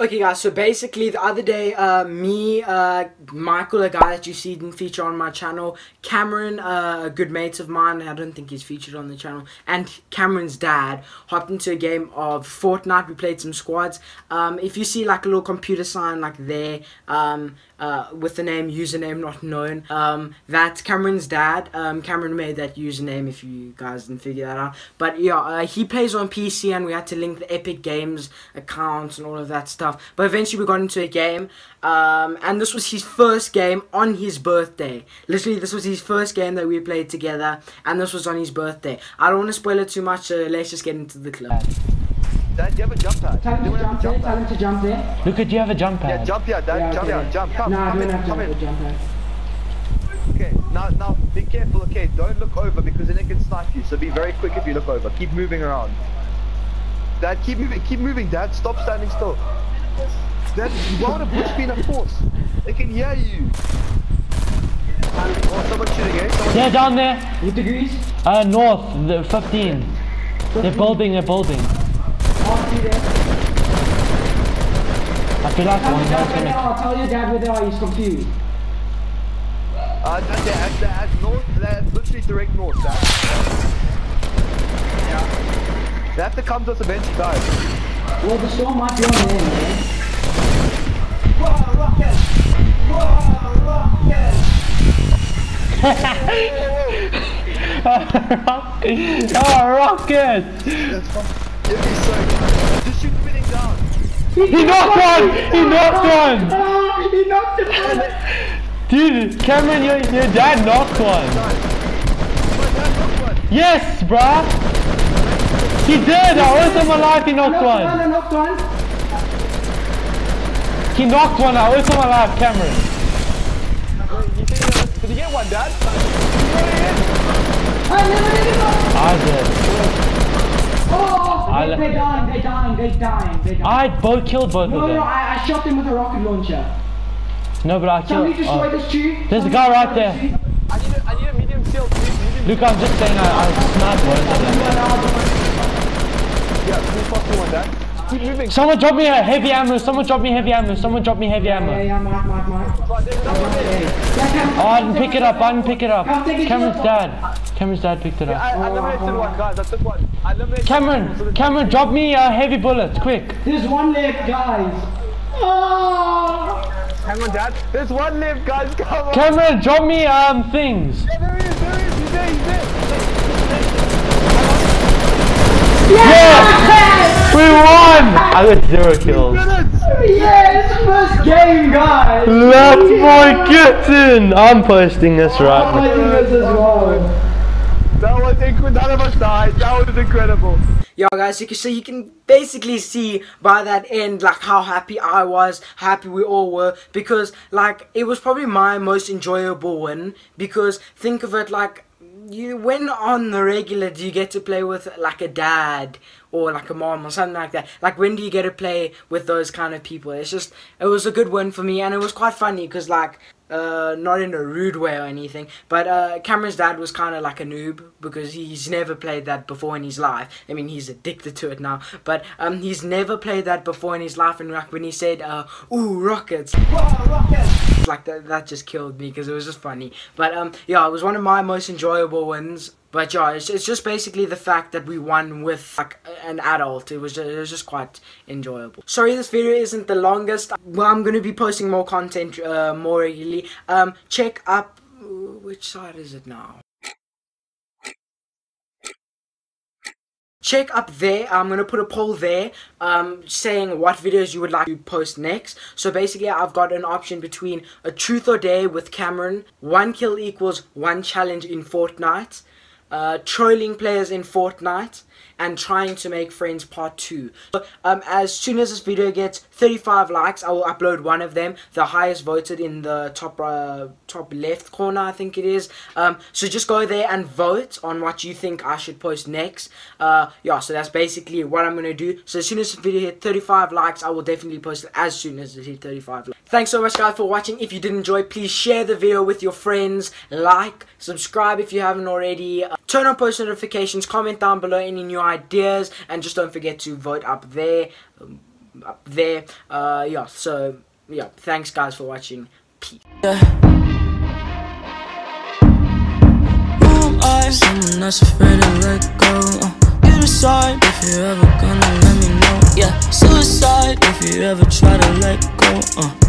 Okay, guys. So basically, the other day, uh, me, uh, Michael, a guy that you see didn't feature on my channel, Cameron, uh, a good mate of mine. I don't think he's featured on the channel, and Cameron's dad hopped into a game of Fortnite. We played some squads. Um, if you see like a little computer sign like there, um, uh, with the name username not known. Um, that's Cameron's dad. Um, Cameron made that username if you guys didn't figure that out. But yeah, uh, he plays on PC and we had to link the Epic Games accounts and all of that stuff. But eventually we got into a game um, and this was his first game on his birthday. Literally, this was his first game that we played together and this was on his birthday. I don't want to spoil it too much, so let's just get into the clip. Dad, do you have a jump pad? Tell him Do to you jump there, jump tell him to jump there. Look at you have a jump pad. Yeah, jump here, Dad. Yeah, jump okay. here. Jump. Come. No, come in. Come in. jump there. Okay. Now, now, be careful. Okay, don't look over because then it can snipe you. So be very quick if you look over. Keep moving around. Dad, keep moving. Keep moving, Dad. Stop standing still. Dad, why would a bush be in a force? They can hear you. Oh, someone shooting, eh? Someone They're down there. What degrees? Uh, north, the 15. They're building, they're building. I'll see there. I feel like Tell one your dad guy's gonna. are. Tell your dad where they are. He's confused. Uh, they're, they're, they're at north, they're literally direct north, Dad. Yeah. They have to come to us eventually, guys. Well, the storm might be on there, man. oh, rocket! That's fine. Yeah, he's so Just shoot spinning down. He knocked one! He knocked one! He knocked it out. Dude, Cameron, your, your dad knocked one. My dad knocked one. Yes, bruh! He did! I owe him my life, he knocked Knocked one, one! I knocked one. He knocked one, I owe him my life, Cameron. Wait, you think that- Did you get one, Dad? I did it. I did. Oh, I they, le- they're dying, they're dying, they're dying, they're dying. I both killed both no, of no, them. I, I shot them with a rocket launcher. No, but I killed. Somebody destroy oh. this tree. There's a Somebody guy right there. I need a, I need a medium shield, please. Medium Luke, I'm just saying I, I sniped both of them. Yeah, please pass one, Dad. Keep moving. Someone drop me a heavy ammo, someone drop me heavy ammo, someone drop me heavy Yeah, ammo. yeah, Mark, Mark, Mark. Right, there's another one. Yeah, Oh, I didn't pick it up, I didn't pick it up. Come take it, Cameron's take dad. Cameron's dad picked it up. I, I eliminated one, guys. I took one. I eliminated one. Cameron, Cameron, drop me a heavy bullet, quick. There's one left, guys. Oh! Hang on, Dad. There's one left, guys. Come on. Cameron, drop me um things. Yeah, there he is. There he is. He's there. He's there. Yes! We won! I got zero kills. Yes, first game, guys. Let's boy kitten! I'm posting this I'm right now. this as well. That was incredible. None of us died. That was incredible. Yo guys, you can so you can basically see by that end like how happy I was, happy we all were because like it was probably my most enjoyable win because think of it like you when on the regular do you get to play with like a dad or like a mom or something like that? Like when do you get to play with those kind of people? It's just it was a good win for me and it was quite funny because like uh, not in a rude way or anything, but uh, Cameron's dad was kind of like a noob because he's never played that before in his life. I mean, he's addicted to it now, but um, he's never played that before in his life. And like when he said, uh, "Ooh, rockets!" like that, that just killed me because it was just funny. But um, yeah, it was one of my most enjoyable wins. But yeah, it's, it's just basically the fact that we won with like an adult. It was just, it was just quite enjoyable. Sorry, this video isn't the longest. Well, I'm gonna be posting more content uh, more regularly. Um, check up. Which side is it now? check up there i'm gonna put a poll there um saying what videos you would like to post next so basically i've got an option between a truth or dare with cameron one kill equals one challenge in fortnite uh, trolling players in Fortnite, and trying to make friends part 2. So, um, as soon as this video gets 35 likes, I will upload one of them, the highest voted in the top uh, top left corner, I think it is. Um, so just go there and vote on what you think I should post next. Uh, yeah, so that's basically what I'm to do. So as soon as this video hit 35 likes, I will definitely post it as soon as it hit 35 likes. Thanks so much guys for watching. If you did enjoy, please share the video with your friends, like, subscribe if you haven't already, uh, turn on post notifications, comment down below any new ideas, and just don't forget to vote up there. Um, up there. Uh, yeah. So yeah, thanks guys for watching. Peace. Someone that's afraid to let go uh, You decide if you're ever gonna let me know Yeah, suicide if you ever try to let go uh,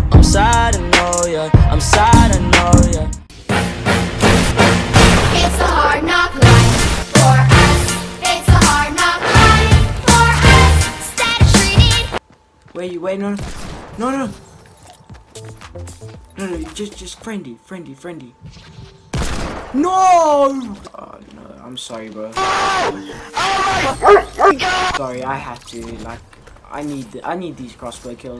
Wait, you wait, no, no, no, no, no, no, just, just friendly, friendly, friendly. No! Oh no, I'm sorry, bro. Oh sorry, I had to. Like, I need, I need these crossbow kills.